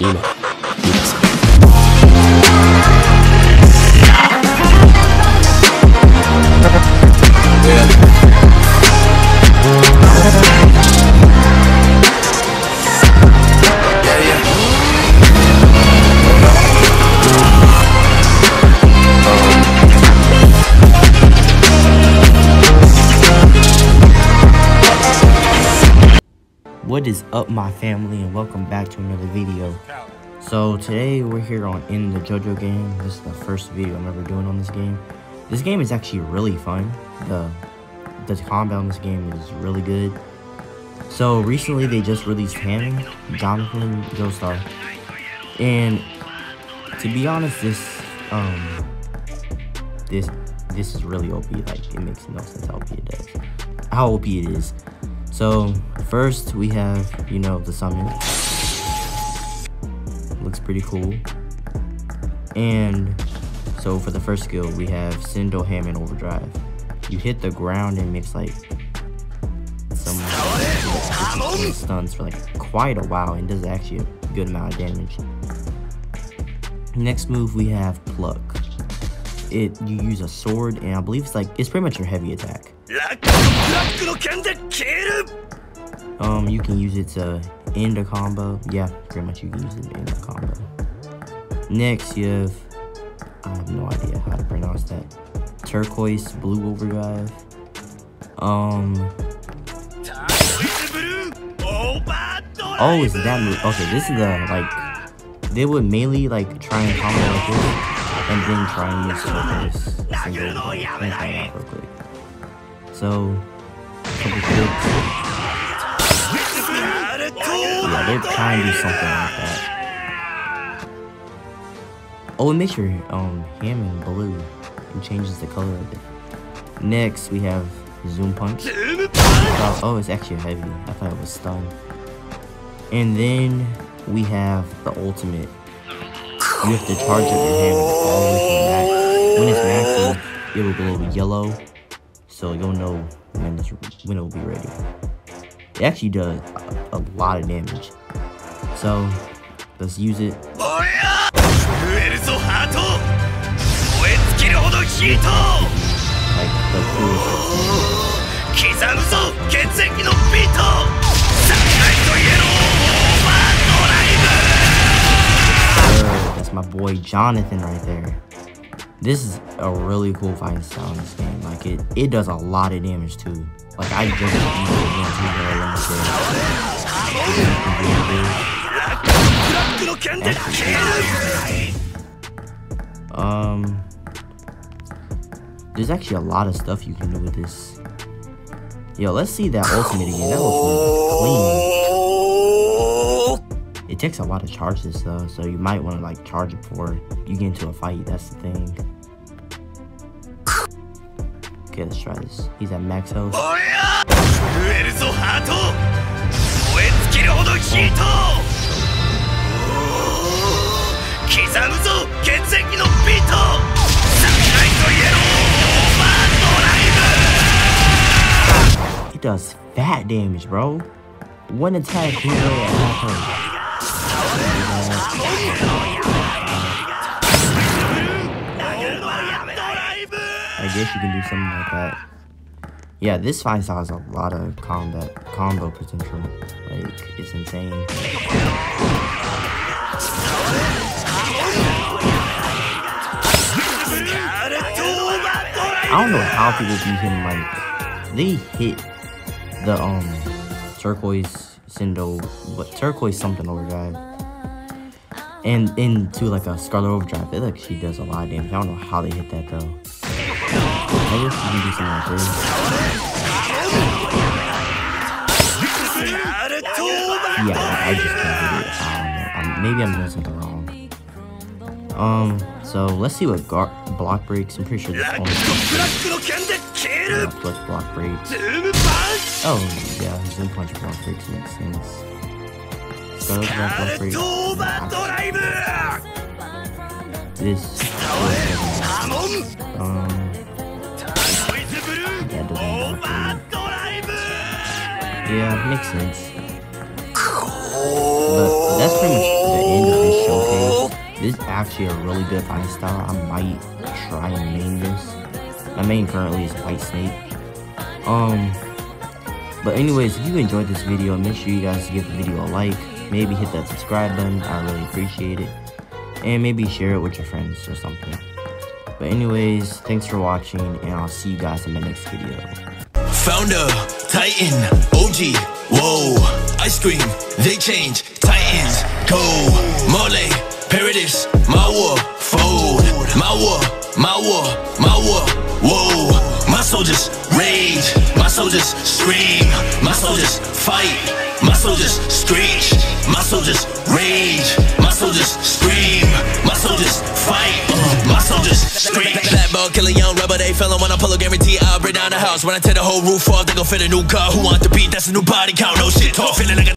你吗 What is up my family and welcome back to another video. So today we're here on In the JoJo game. This is the first video I'm ever doing on this game. This game is actually really fun. The the combat in this game is really good. So recently they just released Hamon, Jonathan Joestar. And to be honest, this um this this is really OP. Like it makes no sense how OP it does. How OP it is. So first we have, you know, the summon. Looks pretty cool. And so for the first skill, we have Sendo Hamon Overdrive. You hit the ground and makes like some stuns for like quite a while and does actually a good amount of damage. Next move we have Pluck. It you use a sword and I believe it's like it's pretty much your heavy attack. Um, you can use it to end a combo. Yeah, pretty much you can use it to end a combo. Next, you have, I have no idea how to pronounce that. Turquoise Blue Overdrive. Um. Oh, it's that move. Okay, this is the, like, they would mainly, like, try and combo like this, and then try and use Turquoise. Single, like. So, yeah, they're trying to do something like that. Oh, um, and make sure um, Hamon Blue, he changes the color of it. Next, we have Zoom Punch. Oh, oh, it's actually heavy. I thought it was stun. And then we have the ultimate. You have to charge up your Hamon all the way to max. When it's maxing, it will go yellow so you'll know when, when it'll be ready. It actually does a, a lot of damage. So, let's use it. Like, that's my boy Jonathan right there. This is a really cool fighting style in this game. Like, it, it does a lot of damage, too. Like, I just it against Um... There's actually a lot of stuff you can do with this. Yo, let's see that ultimate again. That clean it takes a lot of charges though, so you might want to like charge it before you get into a fight, that's the thing. Okay, let's try this. He's at max health. He does fat damage, bro. One attack, he's at half. I guess you can do something like that. Yeah, this fight style has a lot of combat combo potential. Like it's insane. I don't know how people beat him. Like they hit the um turquoise Sendo, what turquoise something overdrive, and into like a Scarlet Overdrive. It like she does a lot of damage. I don't know how they hit that though. I she can do something like this. Yeah, I just can't hit it. I don't know. Maybe I'm doing something wrong. Um, so let's see what gar block breaks. I'm pretty sure this only yeah, plus block breaks. Oh, yeah, Zoom Punch block breaks makes sense those left are free. This um Yeah, makes sense. But that's pretty much the end of this showcase. This is actually a really good fighting style. I might try and main this. My main currently is White Snake. Um, but anyways, if you enjoyed this video, make sure you guys give the video a like. Maybe hit that subscribe button. I really appreciate it. And maybe share it with your friends or something. But anyways, thanks for watching, and I'll see you guys in the next video. Founder, Titan, OG, whoa, ice cream, they change, Titans, go, Mole, my fold, my war, my war, my war, whoa, my soldiers rage, my soldiers scream, my soldiers fight, my soldiers screech, my soldiers rage, my soldiers scream, my soldiers fight, my soldiers scream. Black ball killing young rubber, they feeling when I pull a guarantee I'll bring down the house. When I tear the whole roof off, they gon' fit a new car. Who want the beat? That's a new body count. No shit, talk, feeling like a